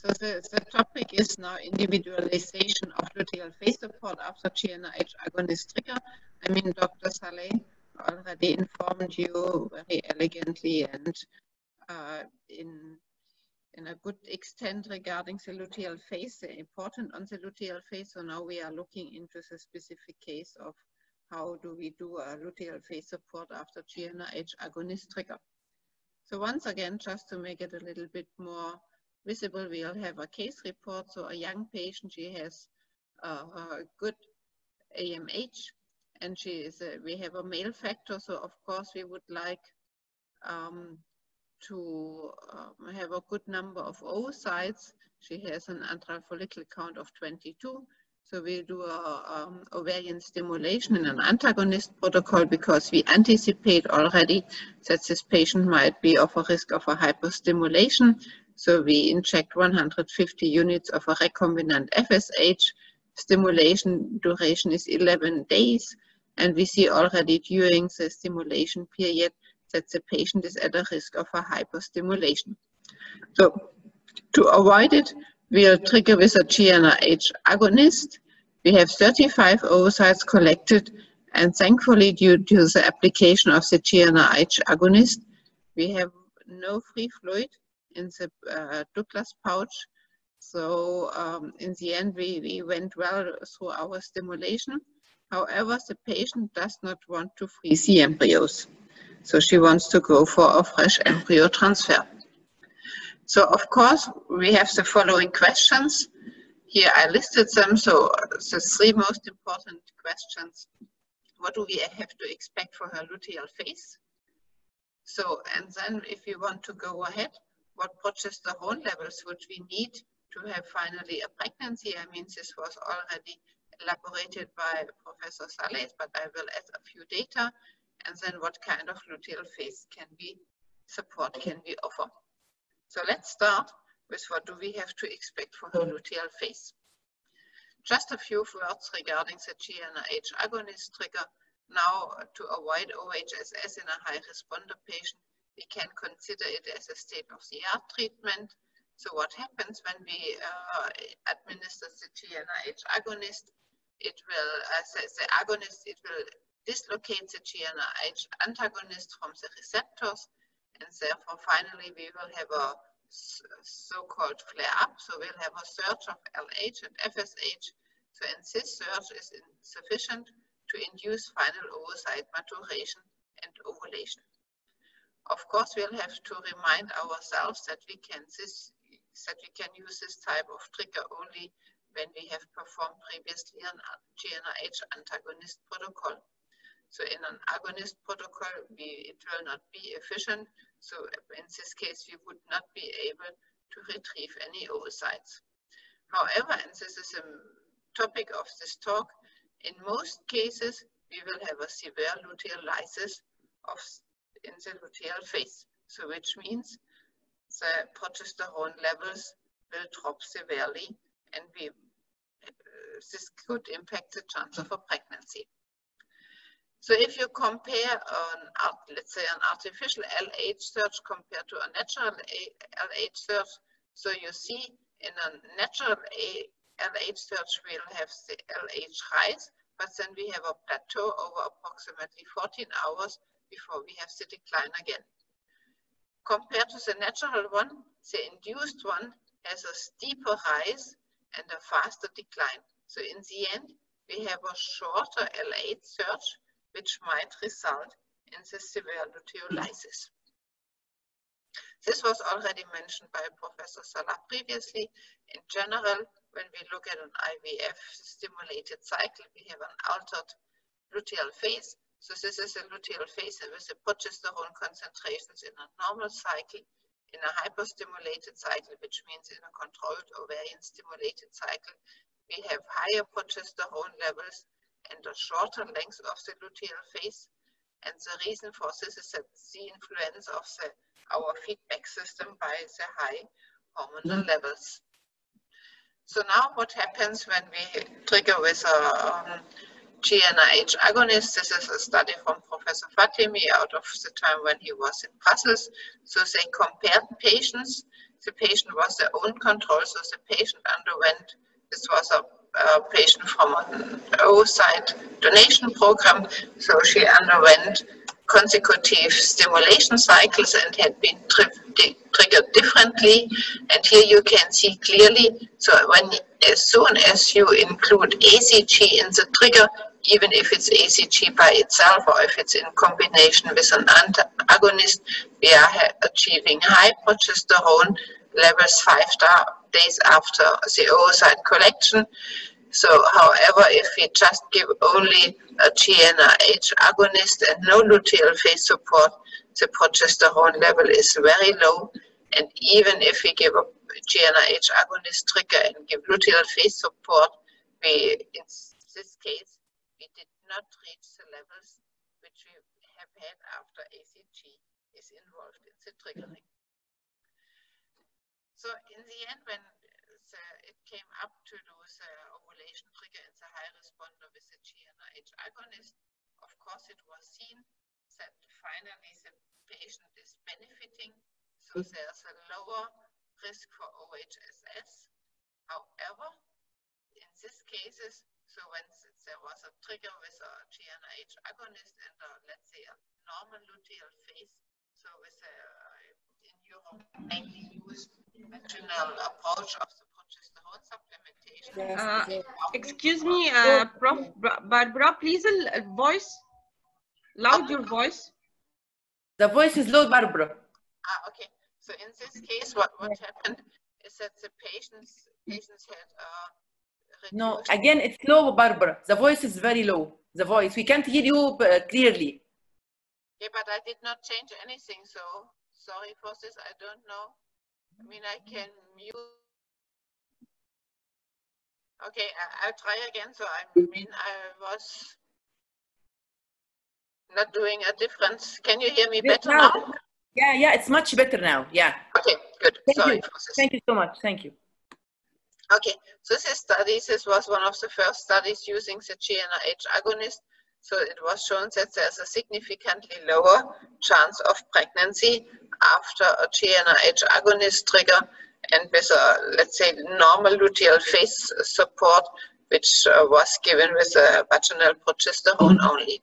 So the, the topic is now individualization of luteal phase support after GnRH agonist trigger. I mean, Dr. Saleh already informed you very elegantly and uh, in in a good extent regarding the luteal phase, important on the luteal phase. So now we are looking into the specific case of how do we do a luteal phase support after GnRH agonist trigger. So once again, just to make it a little bit more visible, we'll have a case report. So a young patient, she has uh, a good AMH and she is a, we have a male factor. So of course we would like um, to um, have a good number of oocytes. She has an antral follicle count of 22. So we do a um, ovarian stimulation in an antagonist protocol because we anticipate already that this patient might be of a risk of a hyperstimulation. So we inject 150 units of a recombinant FSH. Stimulation duration is 11 days. And we see already during the stimulation period that the patient is at a risk of a hyperstimulation. So to avoid it, we'll trigger with a GnRH agonist. We have 35 oocytes collected and thankfully due to the application of the GnRH agonist, we have no free fluid in the uh, Douglas pouch. So um, in the end, we, we went well through our stimulation. However, the patient does not want to freeze the embryos. So she wants to go for a fresh embryo transfer. So of course, we have the following questions. Here I listed them. So the three most important questions. What do we have to expect for her luteal phase? So, and then if we want to go ahead, what progesterone levels would we need to have finally a pregnancy? I mean, this was already elaborated by Professor Sales, but I will add a few data and then what kind of luteal phase can we support, can we offer. So let's start with what do we have to expect from the luteal phase. Just a few words regarding the GnRH agonist trigger. Now, to avoid OHSS in a high responder patient, we can consider it as a state-of-the-art treatment. So what happens when we uh, administer the GnRH agonist? It will, uh, the agonist, it will dislocates the GnRH antagonist from the receptors, and therefore finally we will have a so-called flare-up. So we'll have a surge of LH and FSH. So and this surge is sufficient to induce final oocyte maturation and ovulation. Of course, we'll have to remind ourselves that we can this that we can use this type of trigger only when we have performed previously an GnRH antagonist protocol. So in an agonist protocol, we, it will not be efficient. So in this case, we would not be able to retrieve any oocytes. However, and this is a topic of this talk, in most cases, we will have a severe luteolysis of in the luteal phase. So which means the progesterone levels will drop severely and we, uh, this could impact the chance of a pregnancy. So if you compare, an, let's say, an artificial LH surge compared to a natural LH surge, so you see in a natural LH surge, we'll have the LH rise, but then we have a plateau over approximately 14 hours before we have the decline again. Compared to the natural one, the induced one has a steeper rise and a faster decline. So in the end, we have a shorter LH surge which might result in the severe luteolysis. This was already mentioned by Professor Salah previously. In general, when we look at an IVF stimulated cycle, we have an altered luteal phase. So this is a luteal phase with the progesterone concentrations in a normal cycle, in a hyperstimulated cycle, which means in a controlled ovarian stimulated cycle, we have higher progesterone levels and a shorter length of the luteal phase. And the reason for this is that the influence of the, our feedback system by the high hormonal mm-hmm. levels. So now what happens when we trigger with a um, GnRH agonist? This is a study from Professor Fatemi out of the time when he was in Brussels. So they compared patients the patient was their own control, so the patient underwent, this was a, patient from an oocyte donation program, so she underwent consecutive stimulation cycles and had been tri triggered differently. And here you can see clearly, so when as soon as you include hCG in the trigger, even if it's hCG by itself or if it's in combination with an antagonist, we are achieving high progesterone levels five days after the oocyte collection. So, however, if we just give only a GnRH agonist and no luteal phase support, the progesterone level is very low. And even if we give a GnRH agonist trigger and give luteal phase support, we, in this case, we did not reach the levels which we have had after hCG is involved in the triggering. So in the end, when the, it came up to those the ovulation trigger in the high responder with the GnRH agonist, of course it was seen that finally the patient is benefiting, so there's a lower risk for OHSS. However, in these cases, so when there was a trigger with a GnRH agonist and a, let's say a normal luteal phase, so with a, in Europe mainly used vaginal approach of the. Uh, excuse me, uh, Prof. Barbara, please a voice, loud your voice. The voice is low, Barbara. Ah, okay. So in this case, what, what happened is that the patients patients had uh, no, again, it's low, Barbara. The voice is very low. The voice. We can't hear you uh, clearly. Yeah, but I did not change anything, so sorry for this. I don't know. I mean, I can mute. Okay, I, will try again. So I mean, I was not doing a difference. Can you hear me better now? now? Yeah, yeah, it's much better now. Yeah. Okay, good. Thank sorry you. Thank you so much. Thank you. Okay, so this study, this was one of the first studies using the GnRH agonist. So it was shown that there's a significantly lower chance of pregnancy after a GnRH agonist trigger and with a, let's say, normal luteal phase support, which uh, was given with a vaginal progesterone only.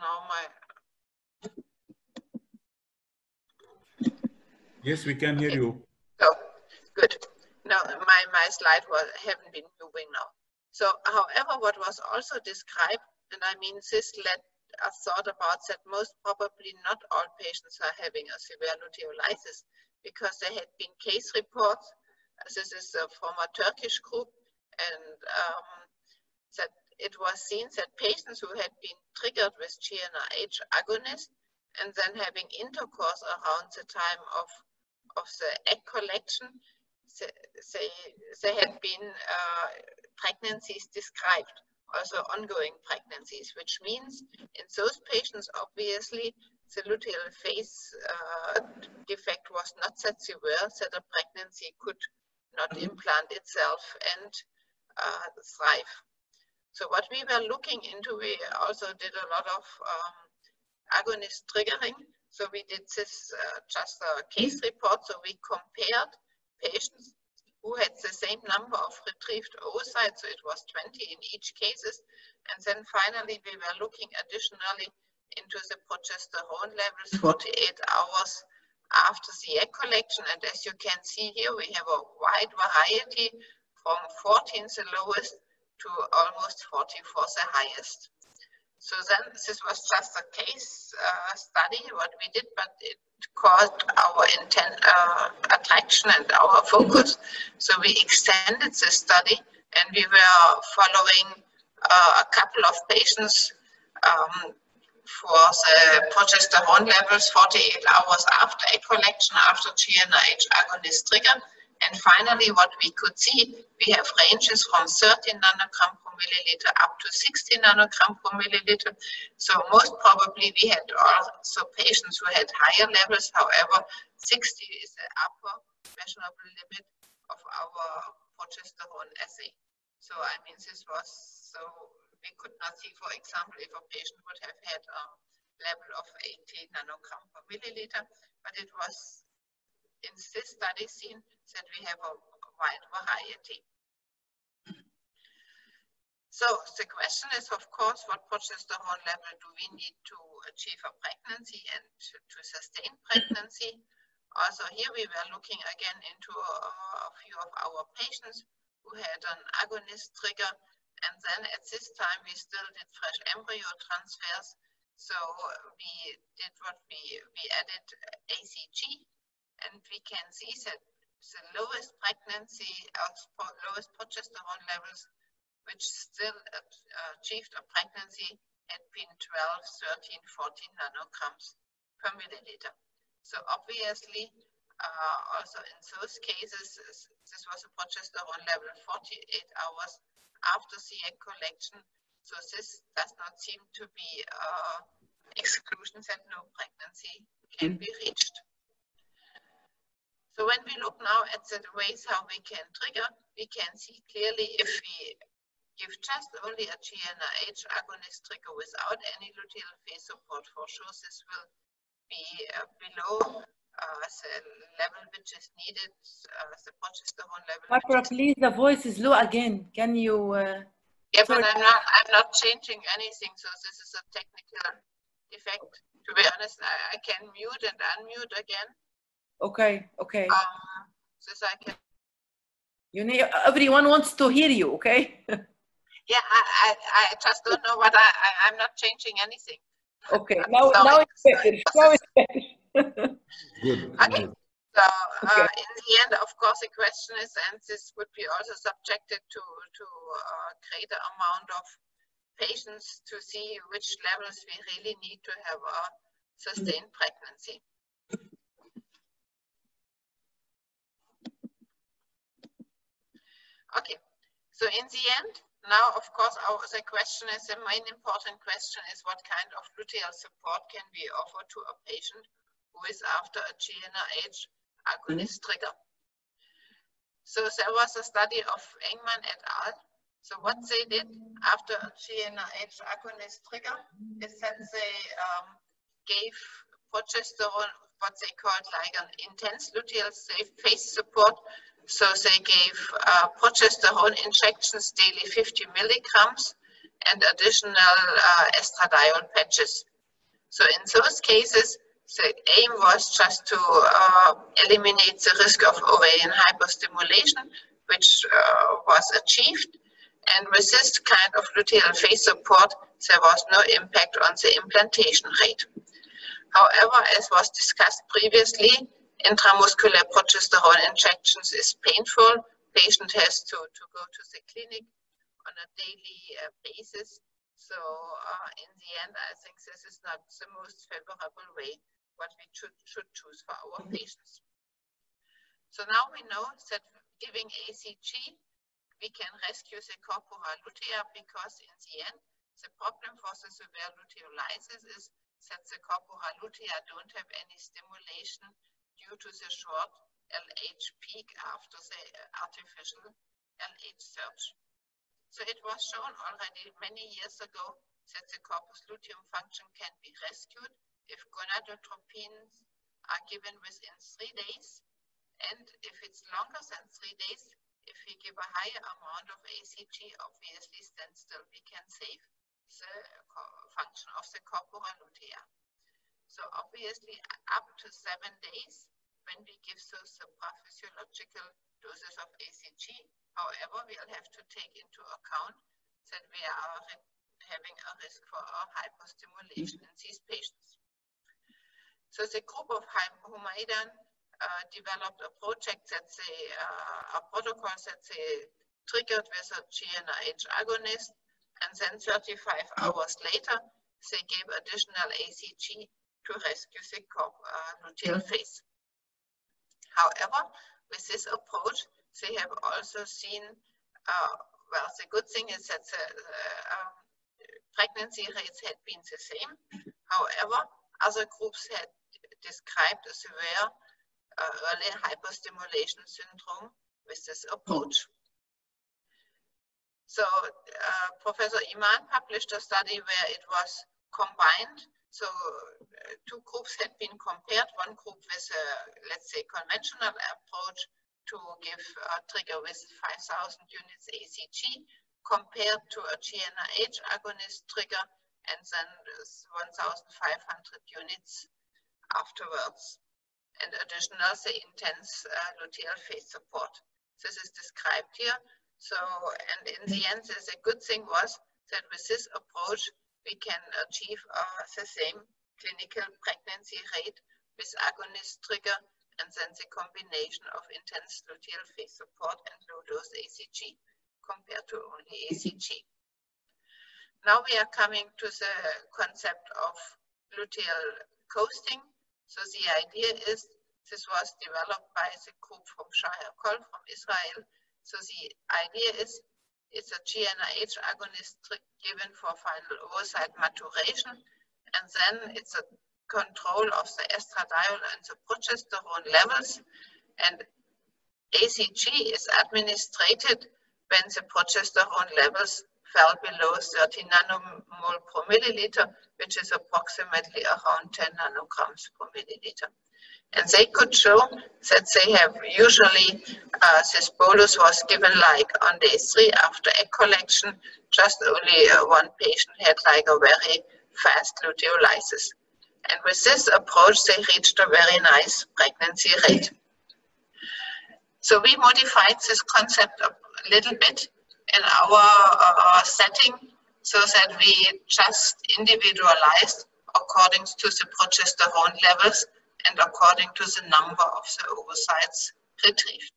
Now my... Yes, we can hear you. Oh, good. Now my, my slide was haven't been moving now. So, however, what was also described, and I mean this led us thought about that most probably not all patients are having a severe luteolysis because there had been case reports. This is a former Turkish group, and um, that it was seen that patients who had been triggered with GnRH agonist and then having intercourse around the time of of the egg collection, they, they had been uh, pregnancies described, also ongoing pregnancies, which means in those patients, obviously, the luteal phase uh, defect was not that severe that a pregnancy could not implant itself and uh, thrive. So what we were looking into, we also did a lot of um, agonist triggering so we did this uh, just a case report. So we compared patients who had the same number of retrieved oocytes. So it was 20 in each cases. And then finally, we were looking additionally into the progesterone levels 48 hours after the egg collection. And as you can see here, we have a wide variety from 14 the lowest to almost 44 the highest. So then this was just a case uh, study, what we did, but it caught our intent, uh, attraction and our focus. So we extended the study and we were following uh, a couple of patients um, for the progesterone levels 48 hours after a collection after GnRH agonist trigger. And finally, what we could see, we have ranges from 13 nanogram per milliliter up to 60 nanogram per milliliter. So most probably we had also patients who had higher levels. However, 60 is the upper measurable limit of our progesterone assay. So I mean, this was so we could not see, for example, if a patient would have had a level of 80 nanogram per milliliter, but it was in this study seen that we have a wide variety. So the question is, of course, what progesterone level do we need to achieve a pregnancy and to sustain pregnancy? Also here we were looking again into a, a few of our patients who had an agonist trigger and then at this time we still did fresh embryo transfers. So we did what we, we added hCG and we can see that the lowest pregnancy, uh, lowest progesterone levels which still achieved a pregnancy had been 12, 13, 14 nanograms per milliliter. So obviously, uh, also in those cases, this was a progesterone level 48 hours after the egg collection. So this does not seem to be uh, exclusion that no pregnancy can be reached. So when we look now at the ways how we can trigger, we can see clearly if we give just only a GnRH agonist trigger without any luteal phase support, for sure this will be uh, below uh, the level which is needed, uh, the progesterone level. Barbara, please, the voice is low again. Can you? Uh, yeah, but I'm not, I'm not changing anything, so this is a technical effect. To be honest, I, I can mute and unmute again. Okay, okay. Um, this I can. You need, everyone wants to hear you, okay? yeah, I, I, I just don't know what I, I, am not changing anything. Okay, now, now it's better. Now it's better. Good. Okay. So uh, in the end, of course, the question is, and this would be also subjected to to a greater amount of patients to see which levels we really need to have a sustained pregnancy. Okay, so in the end, now, of course, our, the question is, the main important question is what kind of luteal support can we offer to a patient who is after a GnRH agonist trigger. So there was a study of Engmann et al. So what they did after a GnRH agonist trigger is that they um, gave progesterone, what they called like an intense luteal phase support so they gave uh, progesterone injections daily 50 milligrams and additional uh, estradiol patches. So in those cases, the aim was just to uh, eliminate the risk of ovarian hyperstimulation, which uh, was achieved. And with this kind of luteal phase support, there was no impact on the implantation rate. However, as was discussed previously, intramuscular progesterone injections is painful. Patient has to, to go to the clinic on a daily uh, basis. So uh, in the end, I think this is not the most favorable way what we should, should choose for our patients. So now we know that giving ACG, we can rescue the corpora lutea because in the end, the problem for the severe luteolysis is that the corpora lutea don't have any stimulation due to the short LH peak after the artificial LH surge. So it was shown already many years ago that the corpus luteum function can be rescued if gonadotropins are given within three days. And if it's longer than three days, if we give a higher amount of hCG, obviously then still we can save the function of the corpora lutea. So obviously up to seven days when we give those supraphysiological doses of hCG. However, we'll have to take into account that we are having a risk for hyperstimulation in these patients. So the group of Humaidan uh, developed a project that they, uh, a protocol that they triggered with a GnRH agonist, and then 35 hours later, they gave additional hCG to rescue the luteal phase. However, with this approach, they have also seen, uh, well, the good thing is that the um, pregnancy rates had been the same. However, other groups had described a severe uh, early hyperstimulation syndrome with this approach. So uh, Professor Iman published a study where it was combined So uh, two groups had been compared, one group with a, let's say, conventional approach to give a trigger with 5,000 units hCG compared to a GnRH agonist trigger and then 1,500 units afterwards. And additional, the intense uh, luteal phase support. This is described here. So, and in the end, the good thing was that with this approach, we can achieve the same clinical pregnancy rate with agonist trigger and then the combination of intense luteal phase support and low dose hCG compared to only hCG. Now we are coming to the concept of luteal coasting. So the idea is this was developed by the group from Shahar Kol from Israel. So the idea is it's a GnRH agonist given for final oocyte maturation. And then it's a control of the estradiol and the progesterone levels. And hCG is administered when the progesterone levels fell below 30 nanomole per milliliter, which is approximately around 10 nanograms per milliliter. And they could show that they have usually, uh, this bolus was given like on day three after egg collection, just only uh, one patient had like a very fast luteolysis. And with this approach, they reached a very nice pregnancy rate. So we modified this concept a little bit in our uh, setting so that we just individualized according to the progesterone levels and according to the number of the oocytes retrieved.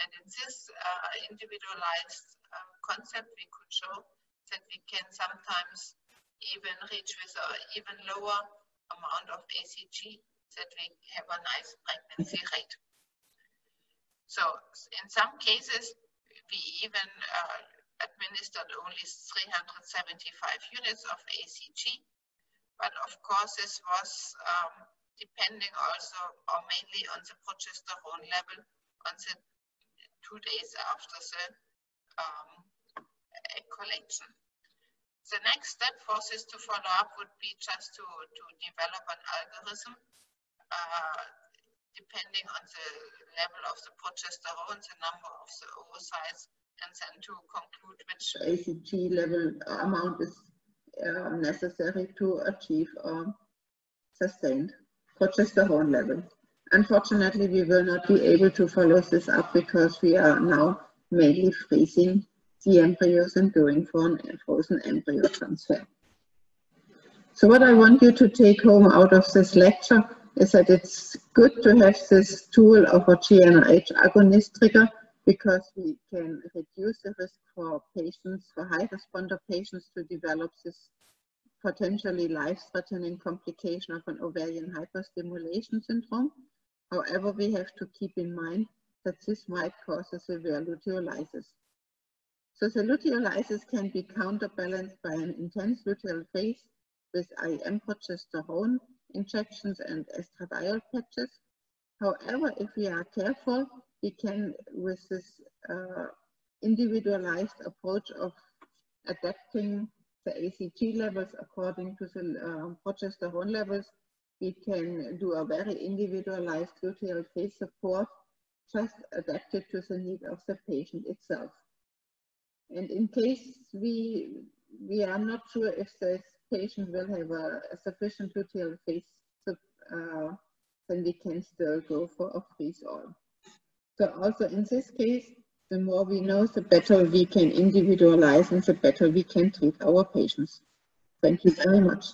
And in this uh, individualized uh, concept, we could show that we can sometimes even reach with an even lower amount of hCG that we have a nice pregnancy rate. So in some cases, we even uh, administered only 375 units of hCG. But of course, this was um, depending also or mainly on the progesterone level on the two days after the um, collection. The next step for this to follow up would be just to, to develop an algorithm uh, depending on the level of the progesterone, the number of the oocytes, and then to conclude which hCG level amount is uh, necessary to achieve a sustained progesterone level. Unfortunately, we will not be able to follow this up because we are now mainly freezing the embryos and going for a frozen embryo transfer. So what I want you to take home out of this lecture is that it's good to have this tool of a GnRH agonist trigger because we can reduce the risk for patients, for high responder patients to develop this potentially life-threatening complication of an ovarian hyperstimulation syndrome. However, we have to keep in mind that this might cause a severe luteolysis. So the luteolysis can be counterbalanced by an intense luteal phase with IM progesterone injections and estradiol patches. However, if we are careful, we can, with this uh, individualized approach of adapting the hCG levels according to the uh, progesterone levels, we can do a very individualized luteal phase support just adapted to the need of the patient itself. And in case we, we are not sure if this patient will have a, a sufficient luteal phase, uh, then we can still go for a freeze all. So also in this case, the more we know, the better we can individualize and the better we can treat our patients. Thank you very much.